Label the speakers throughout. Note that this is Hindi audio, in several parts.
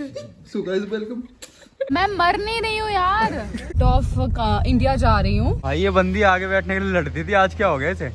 Speaker 1: सो गाइस वेलकम
Speaker 2: मैं मर नहीं रही हूँ यार। टॉफ का इंडिया जा रही हूँ।
Speaker 3: भाई ये बंदी आगे बैठने के लिए लड़ती थी आज क्या हो गया इसे?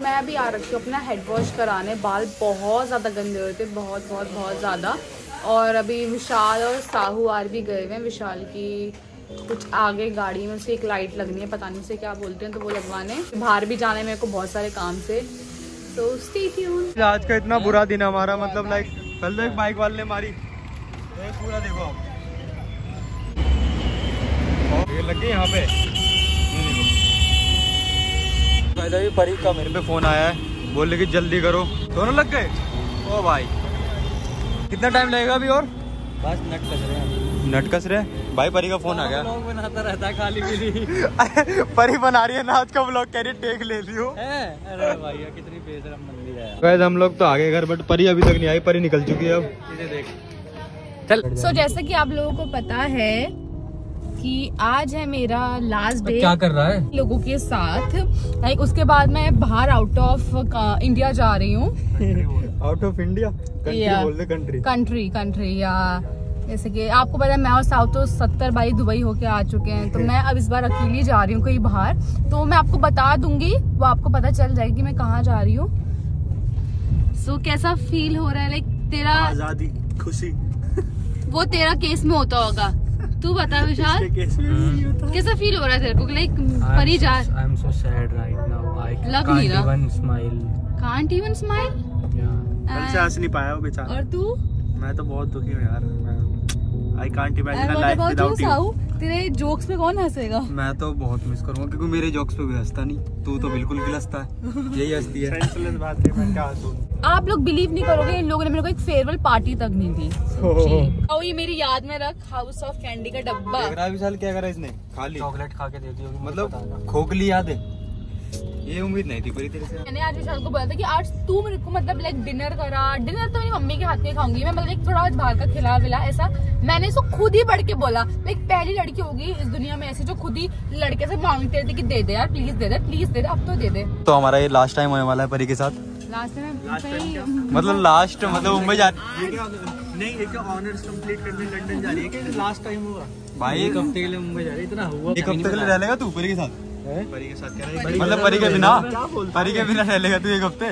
Speaker 2: मैं अभी आ रखी हूँ अपना हेड वॉश कराने। बाल बहुत ज़्यादा गंदे हुए थे बहुत बहुत बहुत ज़्यादा। और अभी विशाल और साहू आर भी गए हुए हैं। विशाल की कुछ आगे गाड़ी में उसकी एक लाइट लगनी है पता नहीं से क्या बोलते हैं तो वो लगवाने। बाहर भी जाने मेरे को बहुत सारे काम से। तो स्टे ट्यून
Speaker 3: आज का इतना बुरा दिन है हमारा मतलब लाइक कल तो एक बाइक वाले ने मारी। पूरा देखो आप। ये लग गई यहाँ पे। अभी परी का मेरे पे फ़ोन आया है बोले कि जल्दी करो। दोनों लग गए? ओ भाई। कितना टाइम लगेगा अभी और?
Speaker 1: बस नट कस रहे हैं
Speaker 3: नट कस रहे? भाई परी का फ़ोन आ गया।
Speaker 1: लोग बनाता रहता है खाली पीली।
Speaker 3: परी बना रही है ना आज का ब्लॉग कह रही टेक ले लियो।
Speaker 1: है? अरे भैया कितनी बेशरम मंदिर है
Speaker 3: वैसे हम लोग तो आ गए घर बट परी अभी तक नहीं आई परी निकल चुकी है अब।
Speaker 1: इसे देख।
Speaker 3: चल।
Speaker 2: सो जैसे कि आप लोगों को पता है कि आज है मेरा लास्ट डे
Speaker 1: क्या कर रहा है?
Speaker 2: लोगों के साथ। लाइक उसके बाद मैं बाहर आउट ऑफ़ इंडिया जा रही हूँ।
Speaker 3: Out of India country
Speaker 2: Yeah.
Speaker 3: बोल दे कंट्री
Speaker 2: कंट्री कंट्री या जैसे कि आपको पता है मैं और साउथ तो सत्तर बाई दुबई होके आ चुके हैं तो मैं अब इस बार अकेली जा रही हूँ कहीं बाहर। तो मैं आपको बता दूँगी वो आपको पता चल जाएगी कि मैं कहाँ जा रही हूँ। सो so, कैसा फील हो रहा है? लाइक तेरा
Speaker 3: आज़ादी खुशी।
Speaker 2: वो तेरा केस में होता होगा। तू बता विशाल। कैसा फील हो रहा है तेरे को? लाइक परी जा
Speaker 1: I am so sad right now आई
Speaker 2: लग नहीं
Speaker 1: even smile
Speaker 2: can't even smile
Speaker 3: कल से हंस नहीं पाया वो बेचारा।
Speaker 2: और तू?
Speaker 3: मैं तो बहुत दुखी हूँ यार। I can't imagine
Speaker 2: what
Speaker 3: life without you
Speaker 2: Sahu? तेरे जोक्स पे कौन हंसेगा?
Speaker 3: मैं तो बहुत मिस करूँगा क्योंकि मेरे जोक्स पे भी हंसता नहीं। तू तो बिल्कुल भी हंसता है यही हंसती है। सेंसलेस बात है मैं क्या हंसूं?
Speaker 2: आप लोग बिलीव नहीं करोगे इन लोगों ने मेरे को एक फेयरवेल पार्टी तक नहीं दी। सच्ची। और ये मेरी याद में रख हाउस ऑफ़ कैंडी का डब्बा।
Speaker 3: विशाल क्या करा इसने? खाली
Speaker 1: चॉकलेट खा के दे दी होगी
Speaker 3: मतलब खोखली याद। है ये उम्मीद नहीं थी पूरी तरह से।
Speaker 2: मैंने आज विशाल को बोला था कि आज तू मेरे को मतलब लाइक डिनर करा। डिनर तो मेरी मम्मी के हाथ में खाऊँगी। मैं मतलब like थोड़ा बहुत बाहर का खिला विला ऐसा। मैंने इसको खुद ही बढ़ के बोला। लाइक पहली लड़की होगी इस दुनिया में ऐसी जो खुद ही लड़के से मांगते थे कि दे दे यार प्लीज़ दे दे प्लीज़ दे दे अब तो दे दे।
Speaker 3: तो हमारा ये लास्ट टाइम होने वाला है परी के साथ।
Speaker 2: लास्ट में
Speaker 3: मतलब लास्ट मतलब मुंबई जा
Speaker 1: नहीं एक ऑनर्स कंप्लीट करने लंदन जा रही है? कि लास्ट टाइम हुआ?
Speaker 3: भाई
Speaker 1: एक हफ़्ते के लिए मुंबई जा रही है? इतना हुआ
Speaker 3: एक हफ़्ते के लिए रह लेगा तू परी के साथ?
Speaker 1: परी के साथ कह रहा
Speaker 3: मतलब परी के बिना? परी के बिना रह लेगा तू एक हफ़्ते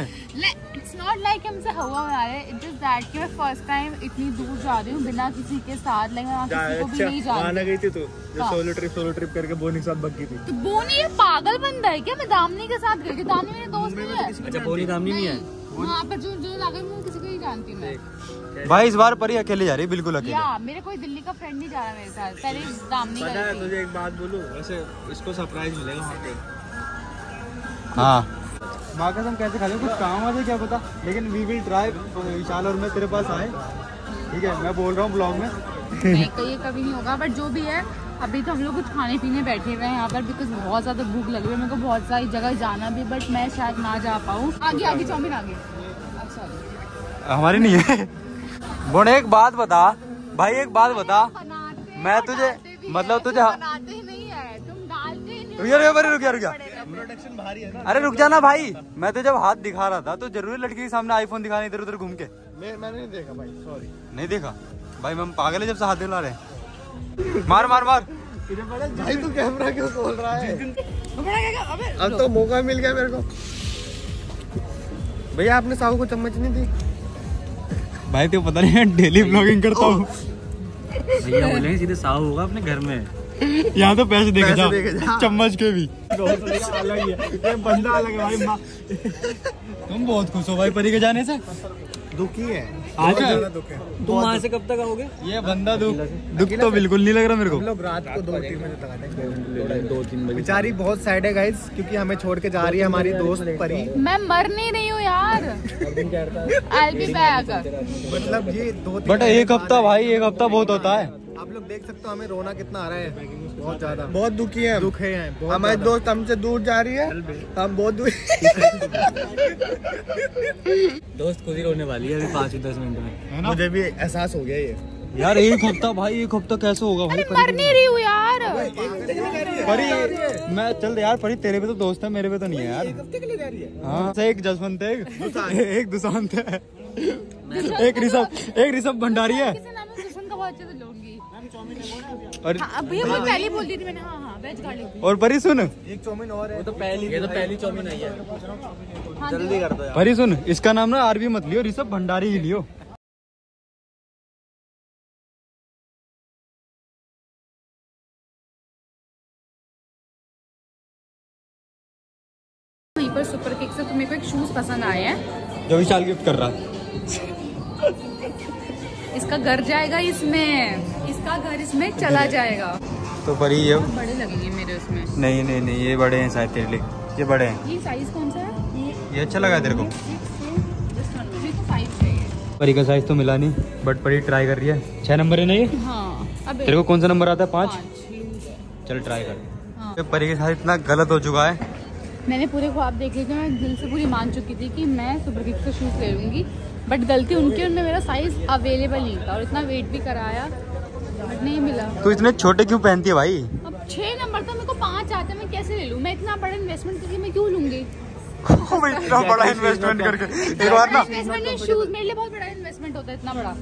Speaker 2: इट्स नॉट लाइक हमसे हवा आ रहे इट इज़ दैट कि मैं फ़र्स्ट टाइम इतनी दूर जा रही हूँ बिना किसी के साथ लाइक मैं किसी को भी नहीं जा रही
Speaker 3: गई थी तू
Speaker 2: हाँ।
Speaker 3: सोलो ट्रिप सोलो ट्रिप करके बोनी के साथ भग गई थी।
Speaker 2: तो बोनी ये पागल बंदा है क्या? मैं दामनी के साथ गई थी। दामनी मेरे दोस्त नहीं है।
Speaker 1: अच्छा बोनी दामनी नहीं है?
Speaker 2: वहाँ पर जो जो लगे मैं किसी को नहीं जानती हूँ मैं
Speaker 3: भाई इस बार परी अकेले जा रही है बिल्कुल अकेले।
Speaker 2: या मेरे कोई दिल्ली का फ्रेंड नहीं जा रहा मेरे साथ। पहले दामनी
Speaker 1: पता है तुझे एक बात बोलूँ? वैसे इसको सरप्राइज़ मिलेगा वहाँ पे।
Speaker 3: हाँ। बाकी हम कैसे खा लें कुछ काम आ जाए क्या पता? लेकिन वी विल ट्राई विशाल और मैं तेरे पास आए। ठीक है मैं बोल रहा हूँ ब्लॉग में।
Speaker 2: नहीं तो ये कभी नहीं होगा बट जो भी है अभी तो हम लोग कुछ खाने पीने बैठे हुए हैं यहाँ पर बिकॉज़ बहुत ज़्यादा भूख लगी हुई है। मेरे को बहुत सारी जगह जाना भी बट मैं शायद ना जा पाऊँ। आगे आगे चाउमीन आगे।
Speaker 3: हमारी नहीं है। बोन एक बात बता। भाई एक बात बता। मैं तुझे मतलब तुझे
Speaker 2: बनाते ही नहीं है तुम डालते ही नहीं
Speaker 3: रुक जा रुक जा रुक जा रुक जा अरे रुक जाना भाई। मैं तो जब हाथ दिखा रहा था तो ज़रूरी लड़की के सामने आईफोन दिखाने इधर उधर घूम के।
Speaker 1: मैंने नहीं देखा भाई सॉरी
Speaker 3: नहीं देखा? भाई हम पागल है जब से हाथ दिला रहे मार मार मार।
Speaker 1: भाई तू कैमरा क्यों खोल रहा है? अब तो मौका मिल गया मेरे को। भैया आपने साहू को चम्मच नहीं दी?
Speaker 3: भाई तो पता नहीं डेली ब्लॉगिंग करता हूँ।
Speaker 1: भैया बोलेंगे सीधे साहु होगा अपने घर में।
Speaker 3: यहाँ तो पैसे देखे जा। चम्मच के भी।
Speaker 1: अलग ही है। बंदा अलग है भाई
Speaker 3: तुम बहुत खुश हो भाई परी के जाने से?
Speaker 1: दुखी है।
Speaker 3: आज
Speaker 1: दुख है। तुम वहाँ से कब तक आओगे?
Speaker 3: ये बंदा दुख दुख तो बिल्कुल नहीं लग रहा मेरे को।
Speaker 1: लोग रात को दो तीन बजे तक आते हैं दो तीन बजे। बेचारी बहुत सैड है गाइस क्योंकि हमें छोड़ के जा रही है हमारी दोस्त परी।
Speaker 2: मैं मर नहीं रही हूँ यार। आई बी बैक
Speaker 1: मतलब ये दो तीन
Speaker 3: बट एक हफ़्ता भाई एक हफ़्ता बहुत होता है।
Speaker 1: आप लोग देख सकते हो हमें रोना कितना आ रहा है। बहुत ज़्यादा। बहुत दुखी है दुख है हमारी दोस्त हमसे दूर जा रही है। हम बहुत दूर दोस्त खुद ही रोने वाली है अभी पाँच दस मिनट में। मुझे भी एहसास हो गया ये।
Speaker 3: यार एक हफ़्ता भाई एक हफ़्ता कैसे होगा? भाई
Speaker 2: मर नहीं रही हूँ यार।
Speaker 3: परी मैं चल यार परी तेरे पे तो दोस्त है मेरे पे तो नहीं है यार। हाँ। से एक जसवंत है एक- एक दुशांत है। एक ऋषभ एक ऋषभ भंडारी है। और
Speaker 2: हाँ अब वो पहले बोल दी थी मैंने हाँ हाँ वेज गार्लिक भी।
Speaker 3: और परी सुन।
Speaker 1: एक चौमिन और है।
Speaker 3: तो पहली ये तो पहली चौमिन आई है।
Speaker 2: हाँ
Speaker 1: जल्दी कर दो यार।
Speaker 3: परी सुन इसका नाम ना आरबी मत लियो ऋषभ भंडारी ही लियो।
Speaker 2: पर सुपर किक से तो मेरे को एक शूज़ पसंद आए हैं।
Speaker 3: जो विशाल गिफ्ट कर रहा। है
Speaker 2: इसका घर जाएगा इसमें। इसका घर इसमें चला जाएगा।
Speaker 3: तो परी ये
Speaker 2: बहुत बड़े लगेंगे मेरे उसमें।
Speaker 3: नहीं नहीं नहीं ये बड़े हैं शायद तेरे लिए। ये बड़े हैं।
Speaker 2: ये साइज़ कौन सा है? ये
Speaker 3: अच्छा लगा तेरे को?
Speaker 2: को
Speaker 3: परी का साइज़ तो मिला नहीं बट परी ट्राई कर रही है। छह नंबर है ना ये?
Speaker 2: हाँ
Speaker 3: तेरे को कौन सा नंबर आता है? पाँच? चल ट्राई कर।
Speaker 2: हाँ।
Speaker 3: परी के साथ इतना गलत हो चुका है।
Speaker 2: मैंने पूरे ख्वाब देखे थे मैं दिल से पूरी मान चुकी थी कि मैं सुपर किक से शूज़ ले लूँगी। बट गलती उनकी उनमें मेरा साइज़ अवेलेबल नहीं था और इतना वेट भी कराया बट नहीं मिला।
Speaker 3: तू इतने छोटे क्यों पहनती है भाई?
Speaker 2: अब छः नंबर था मेरे को पाँच आते हैं, मैं कैसे ले लूँ? मैं इतना बड़ा इन्वेस्टमेंट करके मैं क्यों लूँगी?
Speaker 3: इतना बड़ा इन्वेस्टमेंट करके एक बार ना
Speaker 2: शूज़ मेरे लिए बहुत बड़ा इन्वेस्टमेंट होता है इतना बड़ा।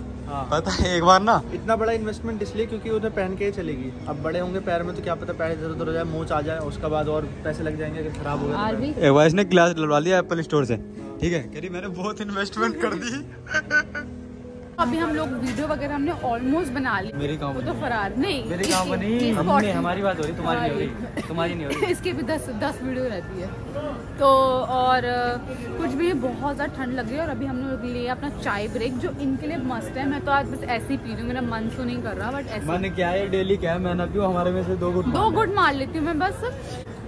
Speaker 3: पता है एक बार ना
Speaker 1: इतना बड़ा इन्वेस्टमेंट इसलिए क्योंकि उन्हें पहन के ही चलेगी। अब बड़े होंगे पैर में तो क्या पता पैर इधर उधर हो जाए मोच आ जाए उसके बाद और पैसे लग जाएँगे अगर खराब हो गया तो
Speaker 3: एक बार इसने ग्लास डलवा लिया एप्पल स्टोर से। ठीक है? कह रही मैंने बहुत इन्वेस्टमेंट कर दी।
Speaker 2: अभी हम लोग वीडियो वगैरह हमने ऑलमोस्ट बना ली।
Speaker 3: मेरी कहाँ
Speaker 2: वो तो फरार। नहीं
Speaker 3: मेरी कहाँ बनी हमने हमारी बात हो रही तुम्हारी नहीं हो रही। तुम्हारी नहीं हो रही।
Speaker 2: इसकी भी दस दस वीडियो रहती है। तो और कुछ भी बहुत ज़्यादा ठंड लग रही है और अभी हम लोग लिए अपना चाय ब्रेक जो इनके लिए मस्त है। मैं तो आज बस ऐसे ही पी रही हूँ। मेरा मन सो नहीं कर रहा बट ऐसे
Speaker 3: मैंने क्या है? डेली क्या है? मैं ना पियो हमारे में से दो गुट
Speaker 2: दो गुट मार लेती हूँ मैं बस।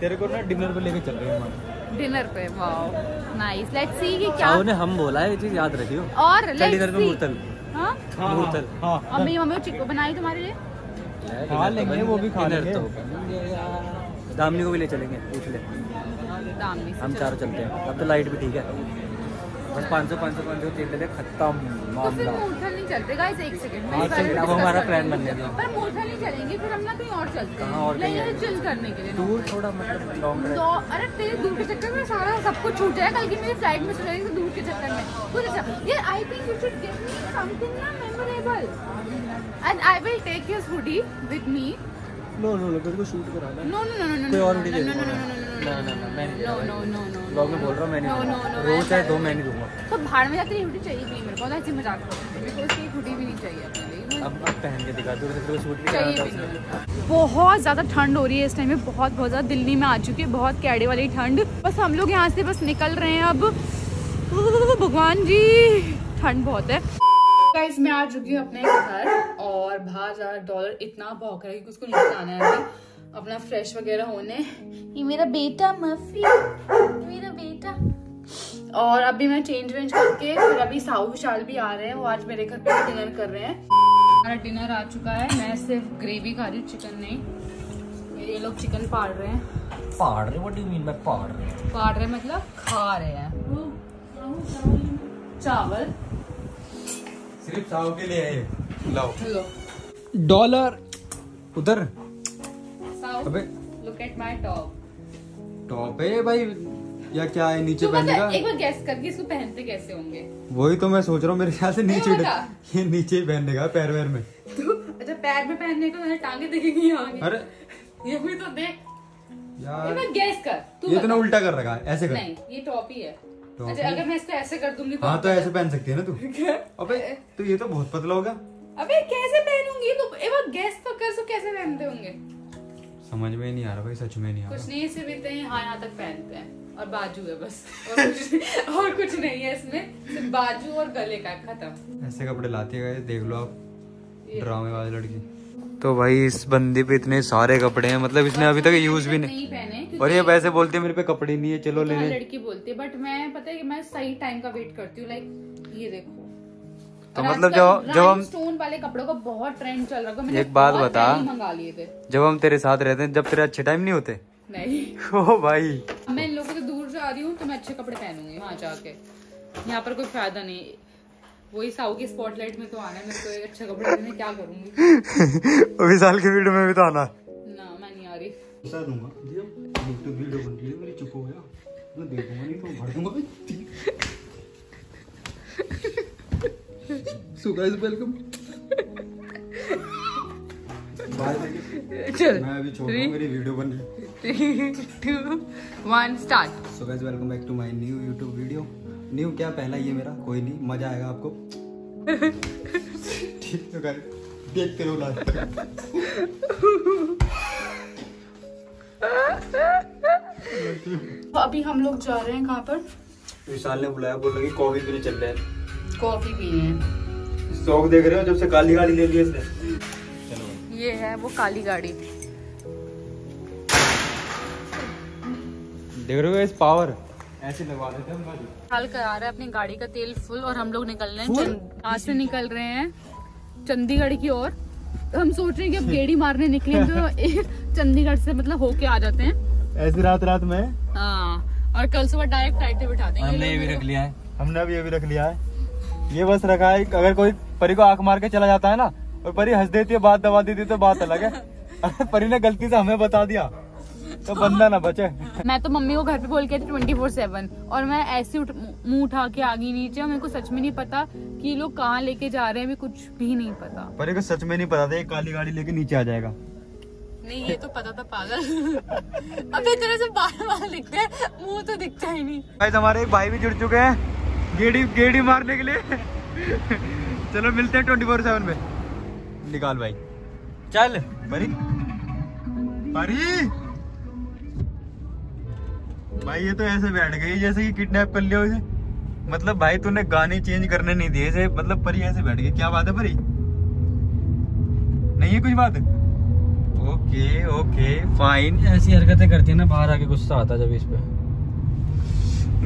Speaker 3: तेरे को ना डिनर पे लेके चल रही हूँ
Speaker 2: डिनर पे वाओ नाइस लेट्स सी कि क्या
Speaker 3: ने हम बोला है ये चीज़ याद रखियो।
Speaker 2: और let's see
Speaker 3: Murthal.
Speaker 2: Murthal.
Speaker 3: Murthal mummy
Speaker 2: और मम्मी को चिक्को बनाई तुम्हारे लिए?
Speaker 3: खा लेंगे वो भी खा लेंगे।
Speaker 4: दामनी को भी ले चलेंगे पूछ ले।
Speaker 2: दामनी
Speaker 4: हम चारों चलते हैं। अब तो लाइट भी ठीक है। बस पाँच सौ पाँच सौ पाँच सौ तेल ले खत्म
Speaker 2: तो फिर नहीं चलते गाइस एक सेकंड मैं
Speaker 4: हाँ, अब हमारा
Speaker 2: हूँ।
Speaker 4: बनने दो।
Speaker 2: पर नहीं चलेंगे फिर हम ना कहीं और चलते हैं।
Speaker 4: और कहीं
Speaker 2: चिल करने के लिए
Speaker 4: दूर थोड़ा मतलब लॉन्ग
Speaker 2: तो अरे तेरे दूर के चक्कर में सारा सब कुछ छूट जाएगा कल की मेरी फ़्लाइट में चलेगी तो दूर के चक्कर में। कुछ अच्छा यार I think you should get me something ना memorable and I will take your hoodie with me
Speaker 1: no no no तेरे को शूट कराना
Speaker 2: नो नो नो नो
Speaker 4: कोई
Speaker 2: नो
Speaker 4: और
Speaker 2: नो नो
Speaker 4: दे
Speaker 2: नो
Speaker 4: दो।
Speaker 2: नो। नो
Speaker 4: ना ना ना मैं नहीं
Speaker 2: no no no no
Speaker 4: blog में बोल रहा हूँ मैं नहीं
Speaker 2: No, no,
Speaker 4: दूँगा
Speaker 2: no,
Speaker 4: रोज चाहे दो मैं नहीं दूँगा।
Speaker 2: तो भाड़ में जाते हुडी चाहिए भी मेरे को तो ऐसी मज़ाक करती हूँ। मेरे को उसकी हुडी भी नहीं चाहिए अपने
Speaker 4: अब अब पहन के दिखा दूर से सूट
Speaker 2: चाहिए
Speaker 4: कराना
Speaker 2: भी
Speaker 4: था
Speaker 2: नहीं। बहुत ज़्यादा ठंड हो रही है इस टाइम में बहुत बहुत ज़्यादा दिल्ली में आ चुकी है बहुत कैडे वाली ठंड। बस हम लोग यहाँ से बस निकल रहे हैं अब। भगवान जी ठंड बहुत है। गाइस मैं आ चुकी हूँ अपने घर। बाहर ज़्यादा डॉलर इतना भौंक रहा है कि उसको नीचे आना है। अभी अपना फ्रेश वगैरह होने। ये मेरा बेटा मफी। मेरा बेटा। और अभी मैं चेंज वेंज करके फिर अभी साहू विशाल भी आ रहे हैं। वो आज मेरे घर पे डिनर कर रहे हैं। हमारा डिनर आ चुका है। मैं सिर्फ़ ग्रेवी खा रही हूँ चिकन नहीं। ये लोग चिकन पाड़ रहे हैं।
Speaker 4: पहाड़ रहे व्हाट डू मीन बाय पहाड़ रहे
Speaker 2: पाड़ रहे मतलब खा रहे हैं। चावल।
Speaker 3: सिर्फ़ साहू के लिए है लाओ।
Speaker 2: लो
Speaker 3: डॉलर। उधर। अबे।
Speaker 2: Look at my top
Speaker 3: top है भाई। या क्या है नीचे पहनने का
Speaker 2: एक बार गैस करके इसको पहनते कैसे होंगे?
Speaker 3: वही तो मैं सोच रहा हूँ मेरे ख्याल से नीचे ये नीचे ही पहनने का पैर वैर में।
Speaker 2: अच्छा पैर में पहनने को टांगे दिखेगी।
Speaker 3: अरे।
Speaker 2: ये भी तो देख।
Speaker 3: यार।
Speaker 2: बार गैस कर तू
Speaker 3: ये तो ना उल्टा कर रखा है ऐसे कर।
Speaker 2: नहीं ये टॉप ही है। अच्छा अगर मैं इसको ऐसे कर दूँगी तो
Speaker 3: हाँ तो ऐसे पहन सकती है ना तू। अबे तो ये तो बहुत पतला होगा।
Speaker 2: अबे कैसे पहनूँगी? तो एक बार गैस तो कर सो कैसे पहनते होंगे?
Speaker 3: समझ में नहीं आ रहा भाई सच में नहीं आ रहा।
Speaker 2: कुछ नहीं सिर्फ़ इतने ही हाँ यहाँ तक पहनते हैं और बाजू है बस। और कुछ और कुछ नहीं है इसमें सिर्फ़ बाजू और गले का खत्म।
Speaker 3: ऐसे कपड़े लाती है देख लो आप ड्रामे वाली लड़की। तो भाई इस बंदी पे इतने सारे कपड़े हैं मतलब इसने अभी तक यूज़ भी नहीं
Speaker 2: पहने
Speaker 3: और ये वैसे बोलते हैं मेरे पे कपड़े नहीं है चलो ले
Speaker 2: तो लड़की बोलती है बट मैं पता है कि मैं सही टाइम का वेट करती हूँ लाइक ये देखो।
Speaker 3: तो मतलब जब जब हम
Speaker 2: स्टोन वाले कपड़ों का बहुत ट्रेंड चल रहा है।
Speaker 3: एक बात बता।
Speaker 2: मंगा लिए थे।
Speaker 3: जब हम तेरे साथ रहते हैं जब तेरे अच्छे टाइम नहीं होते?
Speaker 2: नहीं।
Speaker 3: ओ भाई।
Speaker 2: मैं इन लोगों से दूर जा रही हूँ तो मैं अच्छे कपड़े पहनूँगी वहाँ जाके। यहाँ पर कोई फ़ायदा नहीं। वही साहू की स्पॉटलाइट में तो आना है मेरे को एक अच्छा कपड़ा देने क्या करूँगी?
Speaker 3: अभी साल की वीडियो में भी तो आना।
Speaker 2: ना मैं नहीं आ रही।
Speaker 3: बता दूँगा। यूट्यूब वीडियो बन रही है मेरी चुप हो गया। मैं देखूँगा नहीं तो भर दूँगा। सो गाइस वेलकम बाय
Speaker 2: चल.
Speaker 3: मैं अभी छोड़ हूँ मेरी वीडियो बन रही है।
Speaker 2: Three two one start
Speaker 3: so guys welcome back to my new YouTube video new क्या पहला ये मेरा? कोई नहीं मज़ा आएगा आपको। ठीक है गाइस देखते रहो लास्ट तक
Speaker 2: तो अभी हम लोग जा रहे हैं कहाँ पर?
Speaker 3: विशाल ने बुलाया बोल रहा कि कॉफ़ी पीने चल रहे हैं।
Speaker 2: कॉफ़ी पीने हैं।
Speaker 3: शौक देख रहे हो जब से काली गाड़ी ले ली इसने? चलो।
Speaker 2: ये है वो काली गाड़ी।
Speaker 3: देख रहे हो इस पावर ऐसे लगवा देते हैं हम गाड़ी।
Speaker 2: हाल करा रहा है अपनी गाड़ी का तेल फुल और हम लोग निकल रहे हैं आज से निकल रहे हैं? चंडीगढ़ की ओर। हम सोच रहे हैं कि अब गेड़ी मारने निकले तो चंडीगढ़ से मतलब होके आ जाते हैं।
Speaker 3: ऐसी रात रात में?
Speaker 2: हाँ और कल सुबह डायरेक्ट फ़्लाइट पे बिठा देंगे।
Speaker 4: हमने ये भी रख लिया है।
Speaker 3: हमने अभी ये भी रख लिया है। ये बस रखा है अगर कोई परी को आँख मार के चला जाता है ना और परी हंस देती है बात दबा देती है तो बात अलग है। परी ने गलती से हमें बता दिया तो बंदा ना बचे।
Speaker 2: मैं तो मम्मी को घर पे बोल के ट्वेंटी फोर सेवन और मैं ऐसे उठ मुँह उठा के आ गई नीचे मेरे को सच में नहीं पता कि लोग कहाँ लेके जा रहे हैं अभी कुछ भी नहीं पता।
Speaker 3: परी को सच में नहीं पता था ये काली गाड़ी लेके नीचे आ जाएगा।
Speaker 2: नहीं ये तो पता था पागल। अबे तेरे से बार बार दिखते हैं मुँह तो दिखता ही नहीं।
Speaker 3: गाइस हमारे एक भाई भी जुड़ चुके हैं गेड़ी गेड़ी मारने के लिए। चलो मिलते हैं ट्वेंटी फोर सेवन में निकाल भाई। चल। परी परी भाई ये तो ऐसे बैठ गई जैसे कि किडनैप कर लिया उसे। मतलब भाई तूने गाने चेंज करने नहीं दिए से मतलब परी ऐसे बैठ गई। क्या बात है परी? नहीं है कुछ बात? ओके ओके फाइन
Speaker 4: ऐसी हरकतें करती है ना बाहर आके गुस्सा आता जब इस पे।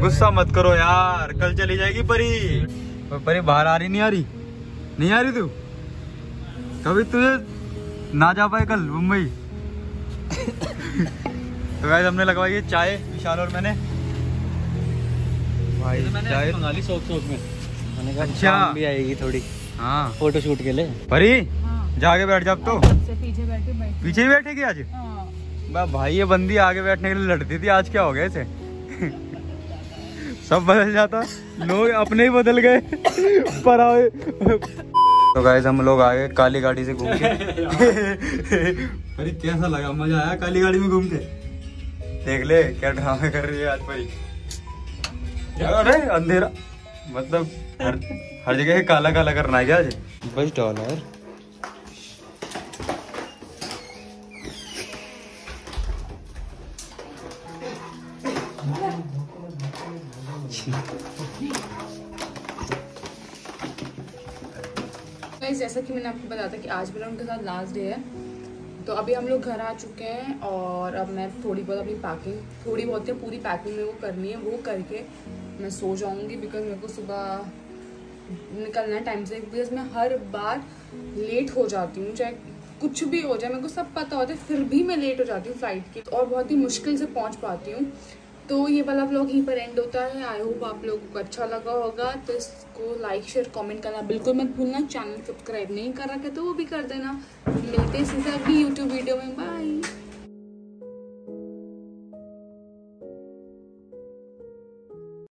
Speaker 3: गुस्सा मत करो यार कल चली जाएगी परी परी बाहर आ रही नहीं आ रही? नहीं आ रही तू? कभी तुझे ना जा पाए कल मुंबई। तो गाइस हमने लगवाई है चाय विशाल और मैंने। भाई चाय।
Speaker 4: मंगा ली शौक में। मैंने कहा
Speaker 3: अच्छा।
Speaker 4: भी आएगी थोड़ी।
Speaker 3: हाँ।
Speaker 4: फ़ोटो शूट के लिए।
Speaker 3: परी
Speaker 2: हाँ।
Speaker 3: जाके बैठ जा अब तो।
Speaker 2: पीछे बैठे बैठे।
Speaker 3: पीछे ही बैठेगी आज?
Speaker 2: हाँ।
Speaker 3: भाई ये बंदी आगे बैठने के लिए लड़ती थी आज क्या हो गया इसे? सब बदल जाता। लोग अपने ही बदल गए। पर आए। तो गाइस हम लोग आ गए काली गाड़ी से घूम के। अरे कैसा लगा? मज़ा आया काली गाड़ी में घूम के। देख ले क्या ड्रामे कर रही है आज परी अरे अंधेरा। मतलब हर हर जगह काला काला करना है क्या आज? बस डॉलर।
Speaker 2: जैसा कि मैंने आपको बताया था कि आज मेरा उनके साथ लास्ट डे है तो अभी हम लोग घर आ चुके हैं और अब मैं थोड़ी बहुत अपनी पैकिंग थोड़ी बहुत पूरी पैकिंग मेरे को करनी है, वो करके मैं सो जाऊँगी बिकॉज़ मेरे को सुबह निकलना है टाइम से बिकॉज़ मैं हर बार लेट हो जाती हूँ, चाहे कुछ भी हो जाए, मेरे को सब पता होता है, फिर भी मैं लेट हो जाती हूँ फ़्लाइट की, और बहुत ही मुश्किल से पहुँच पाती हूँ। तो ये वाला व्लॉग यहीं पर एंड होता है। आई होप आप लोगों को अच्छा लगा होगा। तो इसको लाइक शेयर कमेंट करना बिल्कुल मत भूलना। चैनल सब्सक्राइब नहीं कर रखे तो वो भी कर देना। मिलते हैं सीधा अगली यूट्यूब वीडियो में। बाय